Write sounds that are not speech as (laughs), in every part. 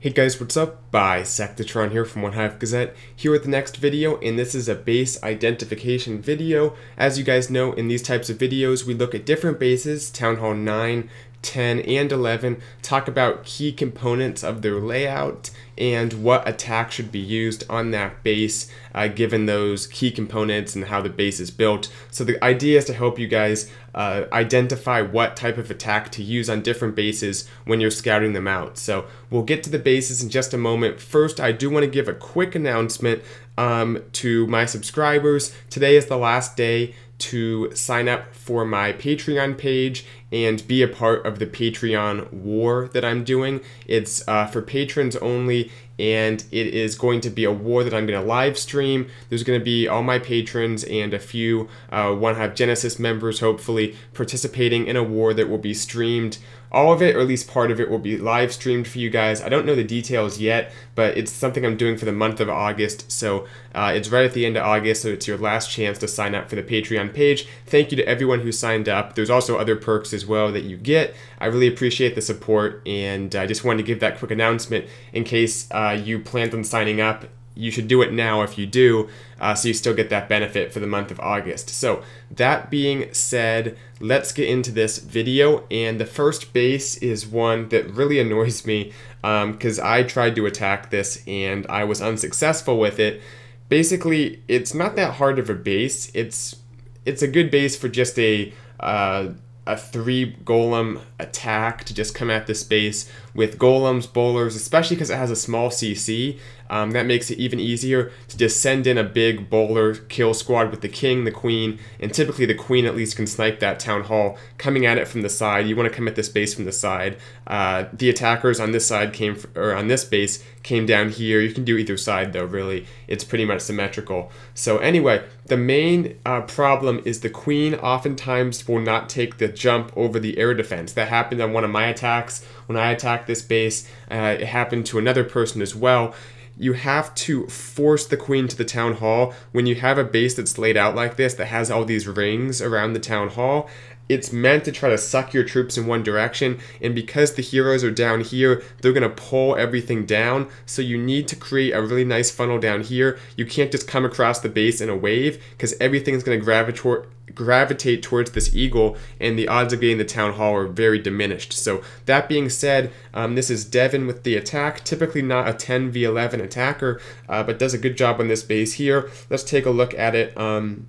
Hey guys, what's up? Bisectatron here from OneHive Gazette, here with the next video, and this is a base identification video. As you guys know, in these types of videos, we look at different bases, Town Hall 9, 10, and 11, talk about key components of their layout and what attack should be used on that base uh, given those key components and how the base is built. So the idea is to help you guys uh, identify what type of attack to use on different bases when you're scouting them out. So we'll get to the bases in just a moment. First, I do want to give a quick announcement um, to my subscribers. Today is the last day to sign up for my Patreon page and be a part of the Patreon war that I'm doing. It's uh, for patrons only, and it is going to be a war that I'm going to live stream. There's going to be all my patrons and a few uh, OneHive Genesis members, hopefully, participating in a war that will be streamed all of it, or at least part of it, will be live streamed for you guys. I don't know the details yet, but it's something I'm doing for the month of August. So uh, it's right at the end of August, so it's your last chance to sign up for the Patreon page. Thank you to everyone who signed up. There's also other perks as well that you get. I really appreciate the support, and I just wanted to give that quick announcement in case uh, you planned on signing up you should do it now if you do, uh, so you still get that benefit for the month of August. So that being said, let's get into this video. And the first base is one that really (laughs) annoys me because um, I tried to attack this and I was unsuccessful with it. Basically, it's not that hard of a base. It's it's a good base for just a uh, a three golem attack to just come at this base with golems, bowlers, especially because it has a small CC. Um, that makes it even easier to just send in a big bowler kill squad with the king, the queen, and typically the queen at least can snipe that town hall coming at it from the side. You want to come at this base from the side. Uh, the attackers on this side came, or on this base came down here. You can do either side though, really. It's pretty much symmetrical. So anyway, the main uh, problem is the queen oftentimes will not take the jump over the air defense. That happened on one of my attacks when I attacked this base. Uh, it happened to another person as well you have to force the queen to the town hall. When you have a base that's laid out like this that has all these rings around the town hall it's meant to try to suck your troops in one direction and because the heroes are down here they're going to pull everything down. So you need to create a really nice funnel down here. You can't just come across the base in a wave because everything's going to gravitate gravitate towards this eagle and the odds of getting the town hall are very diminished. So that being said um, this is Devin with the attack. Typically not a 10 v 11 attacker uh, but does a good job on this base here. Let's take a look at it um,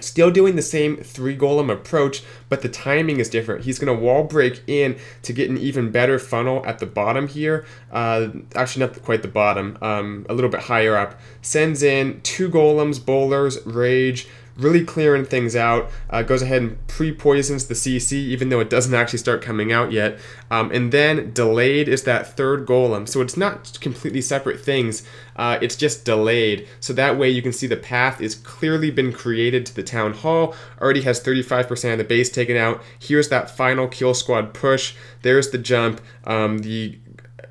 Still doing the same three golem approach, but the timing is different. He's going to wall break in to get an even better funnel at the bottom here. Uh, actually, not quite the bottom, um, a little bit higher up. Sends in two golems, bowlers, rage, really clearing things out. Uh, goes ahead and pre-poisons the CC, even though it doesn't actually start coming out yet. Um, and then delayed is that third golem. So it's not completely separate things. Uh, it's just delayed. So that way you can see the path is clearly been created to the town hall. Already has 35% of the base taken out. Here's that final kill squad push. There's the jump. Um, the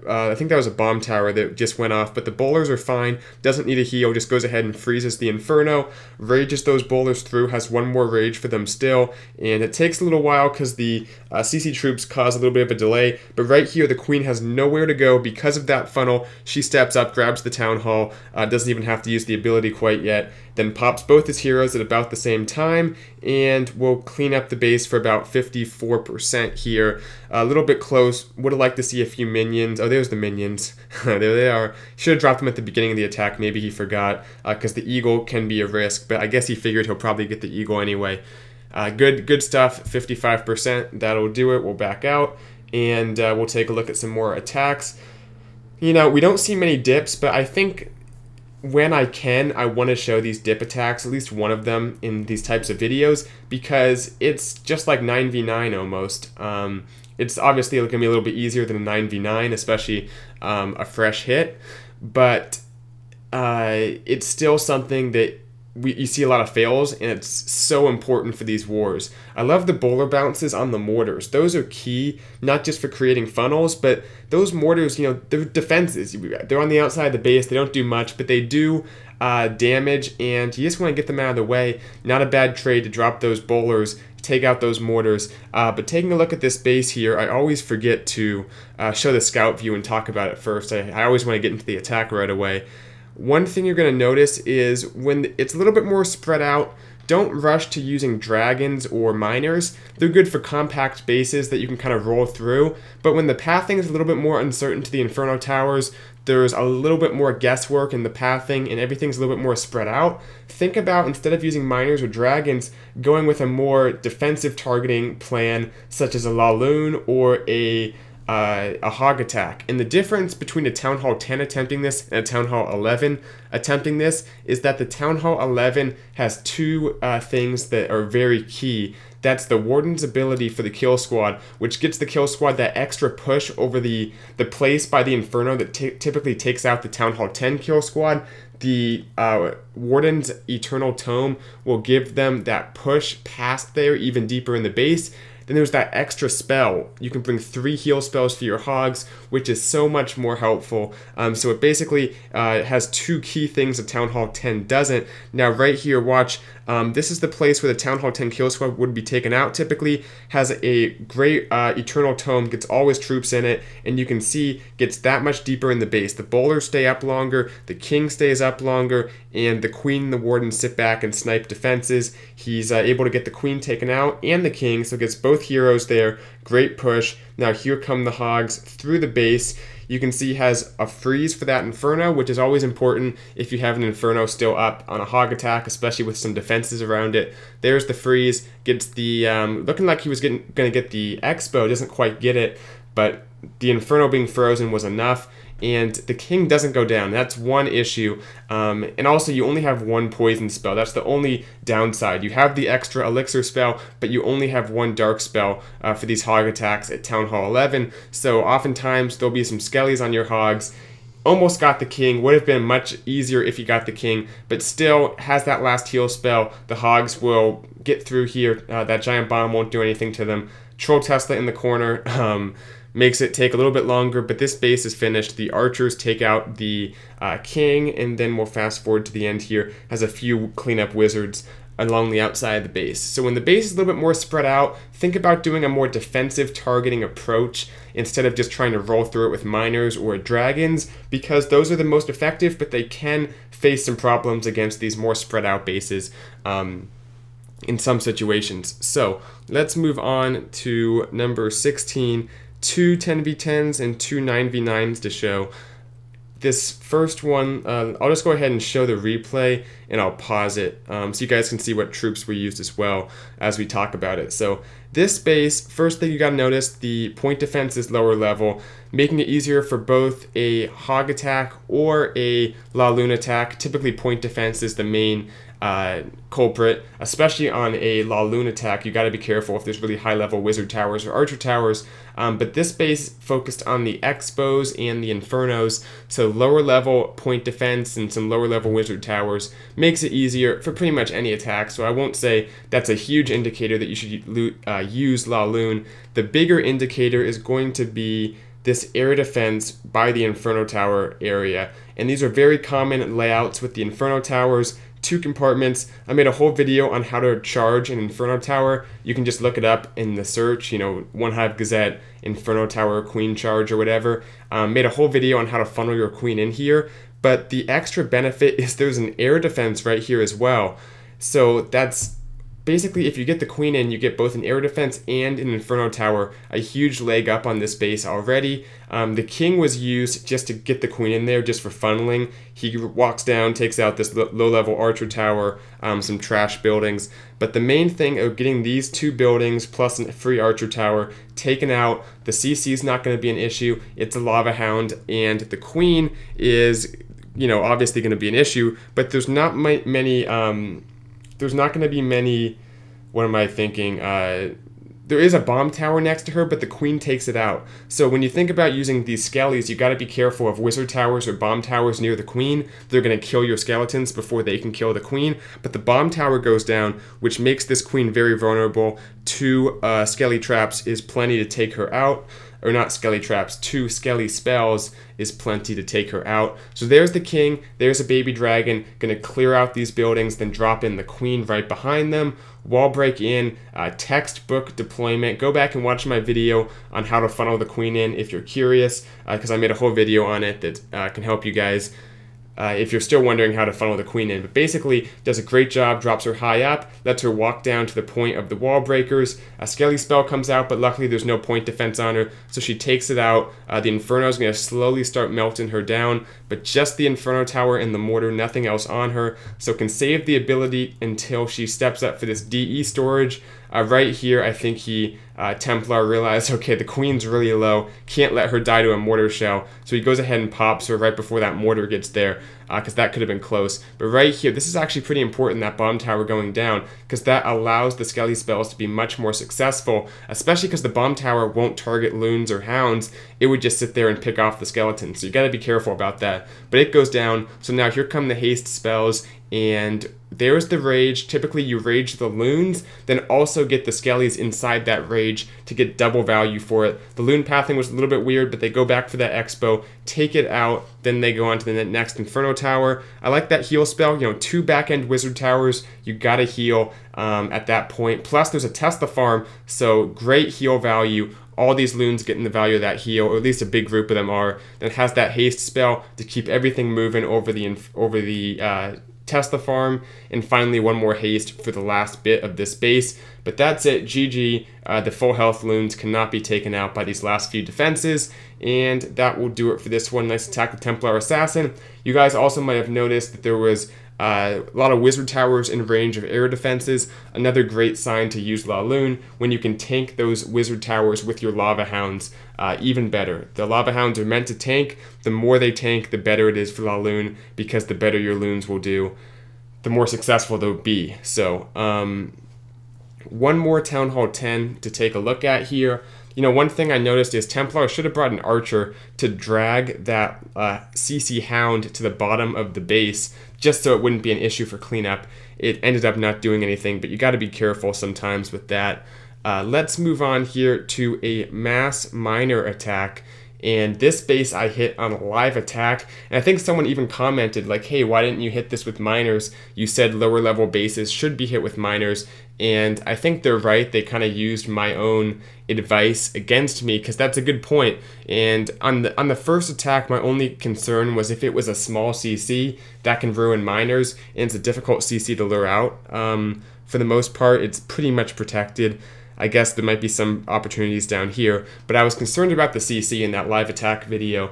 uh, I think that was a bomb tower that just went off, but the bowlers are fine. Doesn't need a heal, just goes ahead and freezes the Inferno, rages those bowlers through, has one more rage for them still, and it takes a little while because the uh, CC troops cause a little bit of a delay, but right here the Queen has nowhere to go because of that funnel. She steps up, grabs the Town Hall, uh, doesn't even have to use the ability quite yet, then pops both his heroes at about the same time, and we'll clean up the base for about 54% here. A little bit close, would have liked to see a few minions. There's the minions. (laughs) there they are. Should have dropped them at the beginning of the attack, maybe he forgot, because uh, the eagle can be a risk, but I guess he figured he'll probably get the eagle anyway. Uh, good, good stuff. 55%. That'll do it. We'll back out, and uh, we'll take a look at some more attacks. You know, we don't see many dips, but I think when I can, I want to show these dip attacks, at least one of them, in these types of videos because it's just like 9v9 almost. Um, it's obviously going to be a little bit easier than a 9v9, especially um, a fresh hit, but uh, it's still something that we, you see a lot of fails, and it's so important for these wars. I love the bowler bounces on the mortars. Those are key, not just for creating funnels, but those mortars, you know, they're defenses. They're on the outside of the base. They don't do much, but they do uh, damage, and you just want to get them out of the way. Not a bad trade to drop those bowlers, take out those mortars. Uh, but taking a look at this base here, I always forget to uh, show the scout view and talk about it first. I, I always want to get into the attack right away. One thing you're going to notice is when it's a little bit more spread out, don't rush to using dragons or miners. They're good for compact bases that you can kind of roll through, but when the pathing is a little bit more uncertain to the Inferno Towers, there's a little bit more guesswork in the pathing and everything's a little bit more spread out. Think about instead of using miners or dragons, going with a more defensive targeting plan such as a Laloon or a uh, a hog attack. And the difference between a Town Hall 10 attempting this and a Town Hall 11 attempting this is that the Town Hall 11 has two uh, things that are very key. That's the Warden's ability for the kill squad, which gets the kill squad that extra push over the, the place by the Inferno that typically takes out the Town Hall 10 kill squad. The uh, Warden's Eternal Tome will give them that push past there, even deeper in the base, then there's that extra spell. You can bring three heal spells for your hogs, which is so much more helpful. Um, so it basically uh, has two key things that Town Hall 10 doesn't. Now right here, watch, um, this is the place where the Town Hall 10 kill squad would be taken out typically, has a great uh, Eternal Tome, gets always troops in it, and you can see gets that much deeper in the base. The bowlers stay up longer, the king stays up longer, and the queen and the warden sit back and snipe defenses. He's uh, able to get the queen taken out and the king, so gets both heroes there. Great push. Now here come the hogs through the base. You can see has a freeze for that Inferno, which is always important if you have an Inferno still up on a hog attack, especially with some defenses around it. There's the freeze, gets the, um, looking like he was getting, gonna get the X-Bow, doesn't quite get it, but the Inferno being frozen was enough and the king doesn't go down. That's one issue. Um, and also, you only have one poison spell. That's the only downside. You have the extra elixir spell, but you only have one dark spell uh, for these hog attacks at Town Hall 11. So, oftentimes, there'll be some skellies on your hogs. Almost got the king. Would have been much easier if you got the king, but still has that last heal spell. The hogs will get through here. Uh, that giant bomb won't do anything to them. Troll Tesla in the corner. (laughs) Um, makes it take a little bit longer, but this base is finished. The archers take out the uh, king, and then we'll fast forward to the end here, has a few cleanup wizards along the outside of the base. So when the base is a little bit more spread out, think about doing a more defensive targeting approach instead of just trying to roll through it with miners or dragons, because those are the most effective, but they can face some problems against these more spread out bases. Um, in some situations. So let's move on to number 16 two 10v10s and two 9v9s to show. This first one, uh, I'll just go ahead and show the replay and I'll pause it um, so you guys can see what troops we used as well as we talk about it. So this base, first thing you gotta notice, the point defense is lower level, making it easier for both a hog attack or a Laloon attack. Typically point defense is the main uh, culprit, especially on a Laloon attack. You got to be careful if there's really high level wizard towers or archer towers. Um, but this base focused on the X-Bows and the Infernos, so lower level point defense and some lower level wizard towers makes it easier for pretty much any attack. So I won't say that's a huge indicator that you should uh, use loon. The bigger indicator is going to be this air defense by the Inferno Tower area. And these are very common layouts with the Inferno Towers two compartments. I made a whole video on how to charge an Inferno Tower. You can just look it up in the search, you know, OneHive Gazette, Inferno Tower, Queen Charge, or whatever. Um, made a whole video on how to funnel your Queen in here. But the extra benefit (laughs) is there's an air defense right here as well. So that's basically, if you get the queen in, you get both an air defense and an inferno tower, a huge leg up on this base already. Um, the king was used just to get the queen in there, just for funneling. He walks down, takes out this low-level archer tower, um, some trash buildings. But the main thing of getting these two buildings plus a free archer tower taken out, the CC is not going to be an issue. It's a lava hound, and the queen is, you know, obviously going to be an issue. But there's not many. Um, there's not going to be many. What am I thinking? Uh, there is a bomb tower next to her, but the queen takes it out. So when you think about using these skellies, you got to be careful of wizard towers or bomb towers near the queen. They're going to kill your skeletons before they can kill the queen. But the bomb tower goes down, which makes this queen very vulnerable to uh, skelly traps. Is plenty to take her out or not skelly traps, two skelly spells is plenty to take her out. So there's the king, there's a baby dragon, gonna clear out these buildings, then drop in the queen right behind them. Wall break in, uh, textbook deployment. Go back and watch my video on how to funnel the queen in if you're curious, because uh, I made a whole video on it that uh, can help you guys uh, if you're still wondering how to funnel the queen in. But basically, does a great job, drops her high up, lets her walk down to the point of the wall breakers. A skelly spell comes out, but luckily there's no point defense on her, so she takes it out. Uh, the Inferno is going to slowly start melting her down, but just the Inferno Tower and the mortar, nothing else on her, so can save the ability until she steps up for this DE storage. Uh, right here, I think he, uh, Templar, realized, (laughs) okay, the queen's really low, can't let her die to a mortar shell, so he goes ahead and pops her right before that mortar gets there, because uh, that could have been close. But right here, this is actually pretty important, that bomb tower going down, because that allows the Skelly spells to be much more successful, especially because the bomb tower won't target loons or hounds, it would just sit there and pick off the skeletons, so you gotta be careful about that. But it goes down, so now here come the haste spells, and there's the rage. Typically, you rage the loons, then also get the skellies inside that rage to get double value for it. The loon pathing was a little bit weird, but they go back for that X-Bow, take it out, then they go on to the next Inferno Tower. I like that heal spell. You know, two back end wizard towers, you gotta heal um, at that point. Plus, there's a Tesla farm, so great heal value all these loons getting the value of that heal, or at least a big group of them are. That has that haste spell to keep everything moving over the over the uh, Tesla farm, and finally one more haste for the last bit of this base. But that's it, GG. Uh, the full health loons cannot be taken out by these last few defenses, and that will do it for this one. Nice attack with Templar Assassin. You guys also might have noticed that there was uh, a lot of wizard towers in range of air defenses. Another great sign to use Laloon when you can tank those wizard towers with your lava hounds. Uh, even better. The lava hounds are meant to tank. The more they tank, the better it is for Laloon because the better your loons will do, the more successful they'll be. So, um, one more Town Hall 10 to take a look at here. You know, one thing I noticed is Templar should have brought an archer to drag that uh, CC Hound to the bottom of the base just so it wouldn't be an issue for cleanup. It ended up not doing anything, but you got to be careful sometimes with that. Uh, let's move on here to a mass miner attack. And this base I hit on a live attack. And I think someone even commented, like, hey, why didn't you hit this with miners? You said lower level bases should be hit with miners. And I think they're right. They kind of used my own advice against me because that's a good point. And on the on the first attack, my only concern was if it was a small CC that can ruin miners, and it's a difficult CC to lure out. Um, for the most part, it's pretty much protected. I guess there might be some opportunities down here, but I was concerned about the CC in that live attack video.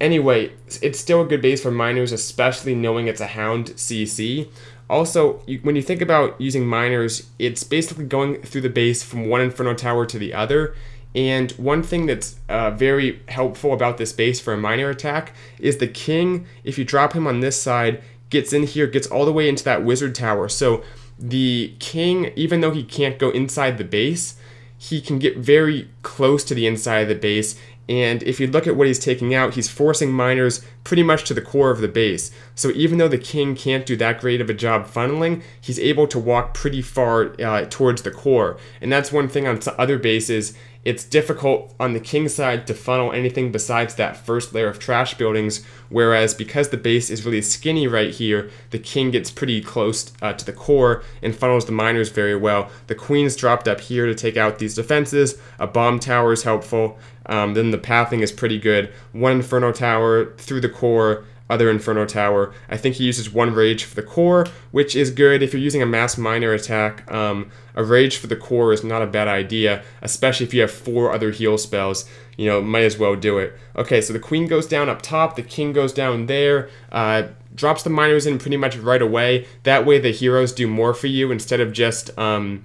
Anyway, it's still a good base for miners, especially knowing it's a Hound CC. Also, you, when you think about using miners, it's basically going through the base from one Inferno Tower to the other. And one thing that's uh, very helpful about this base for a miner attack is the king, if you drop him on this side, gets in here, gets all the way into that wizard tower. So the king, even though he can't go inside the base, he can get very close to the inside of the base and if you look at what he's taking out, he's forcing miners pretty much to the core of the base. So even though the king can't do that great of a job funneling, he's able to walk pretty far uh, towards the core. And that's one thing on other bases it's difficult on the king side to funnel anything besides that first layer of trash buildings, whereas because the base is really skinny right here, the king gets pretty close uh, to the core and funnels the miners very well. The queen's dropped up here to take out these defenses, a bomb tower is helpful, um, then the pathing is pretty good. One inferno tower through the core, other Inferno Tower. I think he uses one Rage for the core, which is good if you're using a mass miner attack. Um, a Rage for the core is not a bad idea, especially if you have four other heal spells. You know, might as well do it. Okay, so the Queen goes down up top, the King goes down there. Uh, drops the miners in pretty much right away. That way the heroes do more for you instead of just... Um,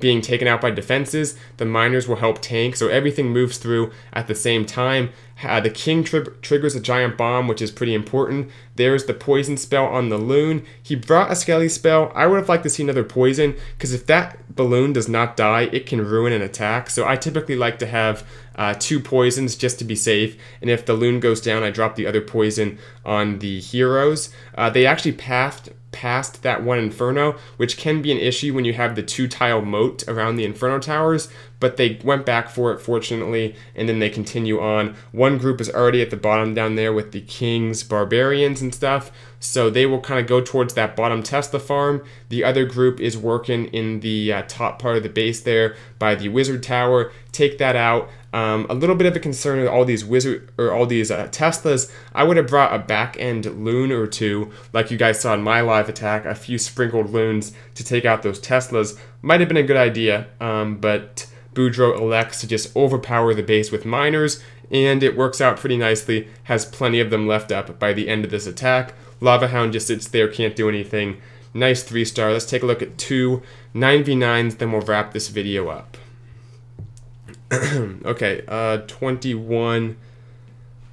being taken out by defenses, the miners will help tank, so everything moves through at the same time. Uh, the king tri- triggers a giant bomb, which is pretty important. There's the poison spell on the loon. He brought a skelly spell. I would have liked to see another poison, because if that balloon does not die, it can ruin an attack. So I typically like to have uh, two poisons just to be safe. And if the loon goes down, I drop the other poison on the heroes. Uh, they actually passed past that one Inferno, which can be an issue when you have the two tile moat around the Inferno towers, but they went back for it fortunately, and then they continue on. One group is already at the bottom down there with the King's Barbarians and stuff, so they will kind of go towards that bottom Tesla farm. The other group is working in the uh, top part of the base there by the Wizard Tower. Take that out. Um, a little bit of a concern with all these wizard or all these uh, Teslas. I would have brought a back end loon or two, like you guys saw in my live attack, a few sprinkled loons to take out those Teslas. Might have been a good idea, um, but Boudreaux elects to just overpower the base with miners, and it works out pretty nicely. Has plenty of them left up by the end of this attack. Lava Hound just sits there, can't do anything. Nice three star. Let's take a look at two 9v9s, then we'll wrap this video up. (clears throat) okay, uh, 21.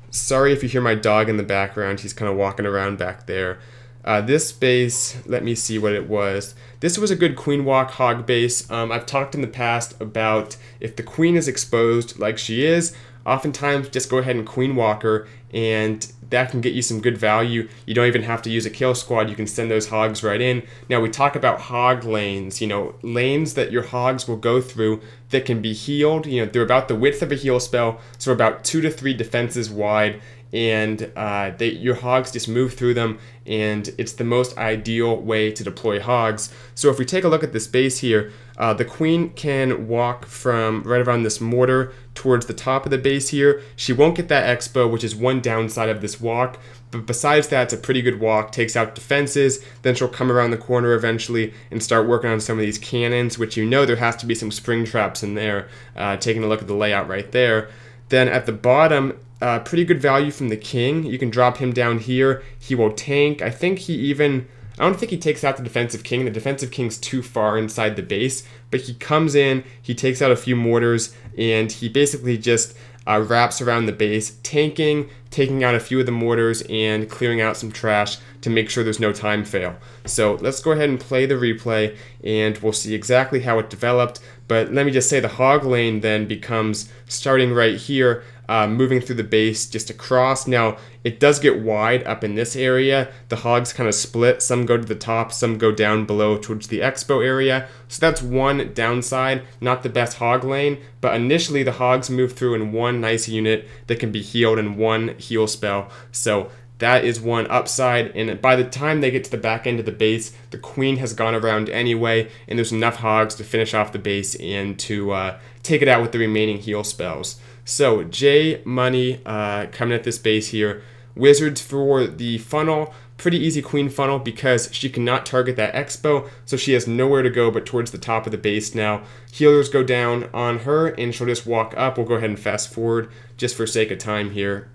Sorry if you hear my dog in the background. He's kind of walking around back there. Uh, this base, let me see what it was. This was a good queen walk hog base. Um, I've talked in the past about if the queen is exposed like she is, oftentimes just go ahead and queen walk her and that can get you some good value. You don't even have to use a kill squad. You can send those hogs right in. Now we talk about hog lanes, you know, lanes that your hogs will go through that can be healed. You know, they're about the width of a heal spell, so about two to three defenses wide and uh, they, your hogs just move through them and it's the most ideal way to deploy hogs. So if we take a look at this base here, uh, the queen can walk from right around this mortar towards the top of the base here. She won't get that X-Bow, which is one downside of this walk, but besides that, it's a pretty good walk, takes out defenses, then she'll come around the corner eventually and start working on some of these cannons, which you know there has to be some spring traps in there, uh, taking a look at the layout right there. Then at the bottom, uh, pretty good value from the king. You can drop him down here. He will tank. I think he even... I don't think he takes out the defensive king. The defensive king's too far inside the base, but he comes in, he takes out a few mortars, and he basically just uh, wraps around the base, tanking, taking out a few of the mortars, and clearing out some trash to make sure there's no time fail. So let's go ahead and play the replay, and we'll see exactly how it developed. But let me just say the hog lane then becomes starting right here uh, moving through the base just across. Now, it does get wide up in this area. The hogs kind of split. Some go to the top, some go down below towards the X-Bow area. So that's one downside, not the best hog lane, but initially the hogs move through in one nice unit that can be healed in one heal spell. So that is one upside, and by the time they get to the back end of the base, the queen has gone around anyway, and there's enough hogs to finish off the base and to uh, take it out with the remaining heal spells. So J Money uh, coming at this base here. Wizards for the funnel. Pretty easy queen funnel because she cannot target that X-Bow, so she has nowhere to go but towards the top of the base now. Healers go down on her and she'll just walk up. We'll go ahead and fast forward just for sake of time here.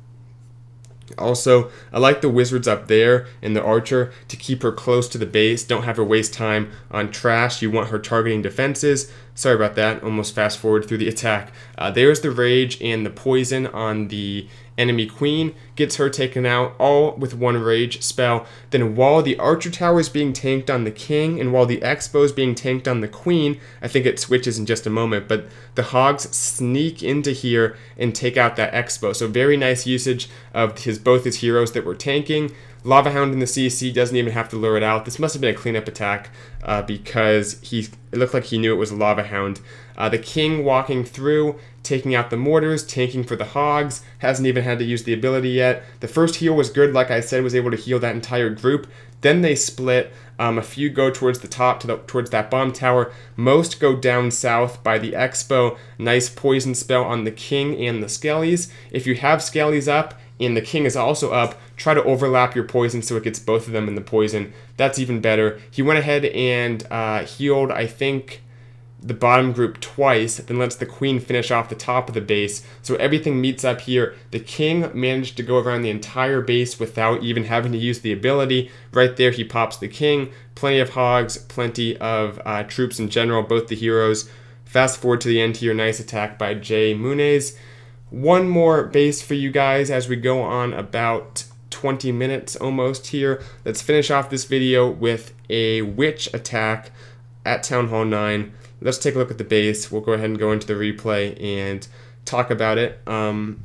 Also, I like the wizards up there and the archer to keep her close to the base. Don't have her waste time on trash. You want her targeting defenses. Sorry about that. Almost fast forward through the attack. Uh, there's the rage and the poison on the enemy queen, gets her taken out, all with one rage spell. Then while the archer tower is being tanked on the king, and while the X-Bow is being tanked on the queen, I think it switches in just a moment, but the hogs sneak into here and take out that X-Bow. So very nice usage of his both his heroes that were tanking. Lava Hound in the CC doesn't even have to lure it out. This must have been a cleanup attack uh, because he it looked like he knew it was a Lava Hound. Uh, the King walking through, taking out the mortars, tanking for the Hogs, hasn't even had to use the ability yet. The first heal was good, like I said, was able to heal that entire group. Then they split. Um, a few go towards the top, to the, towards that bomb tower. Most go down south by the X-Bow. Nice poison spell on the king and the skellies. If you have skellies up and the king is also up, try to overlap your poison so it gets both of them in the poison. That's even better. He went ahead and uh, healed, I think, the bottom group twice, then lets the queen finish off the top of the base. So everything meets up here. The king managed to go around the entire base without even having to use the ability. Right there, he pops the king. Plenty of hogs, plenty of uh, troops in general, both the heroes. Fast forward to the end here, nice attack by J Money. One more base for you guys as we go on about 20 minutes almost here. Let's finish off this video with a witch attack at Town Hall 9. Let's take a look at the base. We'll go ahead and go into the replay and talk about it. Um,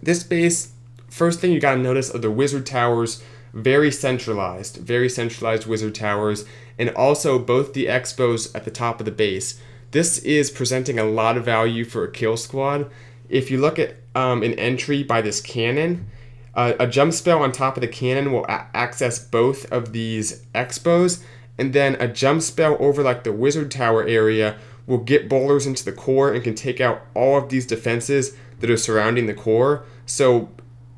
this base, first thing you gotta notice are the wizard towers, very centralized, very centralized wizard towers, and also both the X-Bows at the top of the base. This is presenting a lot of value for a kill squad if you look at um, an entry by this cannon, uh, a jump spell on top of the cannon will access both of these X-Bows, and then a jump spell over like the wizard tower area will get bowlers into the core and can take out all of these defenses that are surrounding the core. So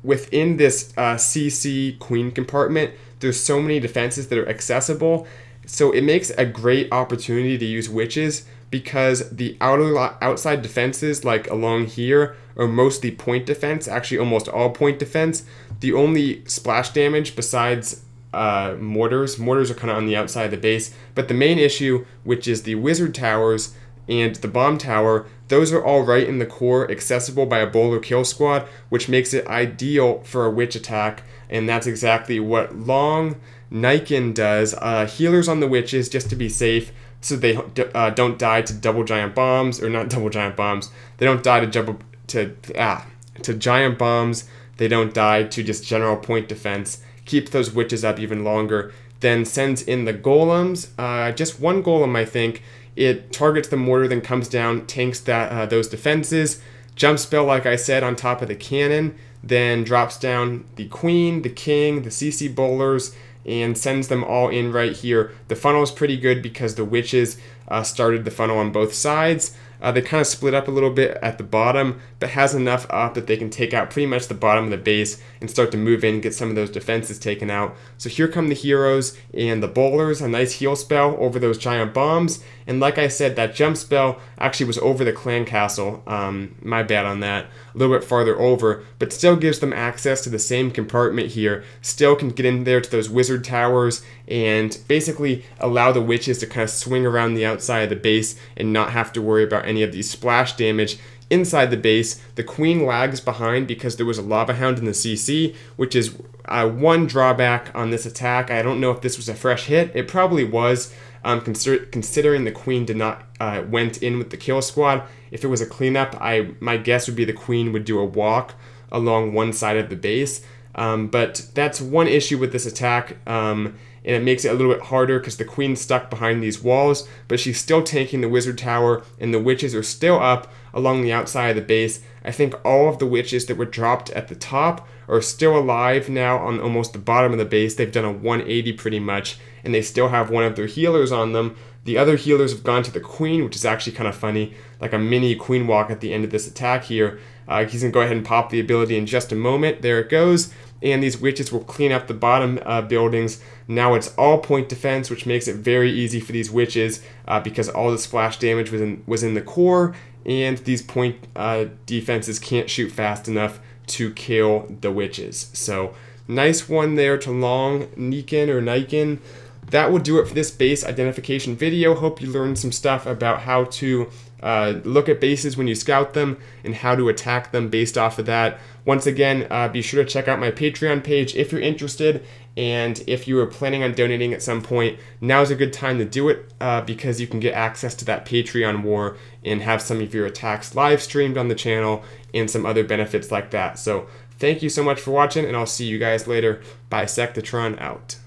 within this uh, CC queen compartment, there's so many defenses that are accessible. So it makes a great opportunity to use witches because the outer outside defenses, like along here, are mostly point defense. Actually, almost all point defense. The only splash damage besides uh, mortars, mortars are kind of on the outside of the base. But the main issue, which is the wizard towers and the bomb tower, those are all right in the core, accessible by a bowler kill squad, which makes it ideal for a witch attack. And that's exactly what Long Niken does. Uh, healers on the witches just to be safe so they uh, don't die to double giant bombs or not (laughs) double giant bombs. They don't die to double to ah to giant bombs. They don't die to just general point defense. Keep those witches up even longer. Then sends in the golems. Uh, just one golem, I think. It targets the mortar, then comes down, tanks that uh, those defenses. Jump spell, like I said, on top of the cannon. Then drops down the queen, the king, the CC bowlers, and sends them all in right here. The funnel is pretty good because the witches uh, started the funnel on both sides. Uh, they kind of split up a little bit at the bottom, but has enough up that they can take out pretty much the bottom of the base and start to move in get some of those defenses taken out. So here come the heroes and the bowlers, a nice heal spell over those giant bombs. And like I said, that jump spell actually was over the clan castle. Um, my bad on that. A little bit farther over, but still gives them access to the same compartment here. Still can get in there to those wizard towers and basically allow the witches to kind of swing around the outside of the base and not have to worry about any of these splash damage inside the base. The queen lags behind because there was a lava hound in the CC, which is uh, one drawback on this attack. I don't know if this was a fresh hit. It probably was, um, consider considering the queen did not uh, went in with the kill squad. If it was a cleanup, I my guess would be the queen would do a walk along one side of the base. Um, but that's one issue with this attack. Um, and it makes it a little bit harder because the queen's stuck behind these walls, but she's still tanking the wizard tower, and the witches are still up along the outside of the base. I think all of the witches that were dropped at the top are still alive now on almost the bottom of the base. They've done a 180 pretty much, and they still have one of their healers on them. The other healers have gone to the queen, which is actually kind of funny, like a mini queen walk at the end of this attack here. Uh, he's going to go ahead and pop the ability in just a moment. There it goes and these witches will clean up the bottom uh, buildings. Now it's all point defense, which makes it very easy for these witches uh, because all the splash damage was in, was in the core, and these point uh, defenses can't shoot fast enough to kill the witches. So nice one there to Long Niken or Niken. That will do it for this base identification video. Hope you learned some stuff about how to uh, look at bases when you scout them and how to attack them based off of that. Once again, uh, be sure to check out my Patreon page if you're interested. And if you are planning on donating at some point, now's a good time to do it uh, because you can get access to that Patreon war and have some of your attacks live streamed on the channel and some other benefits like that. So thank you so much for watching, and I'll see you guys later. Bisectatron out.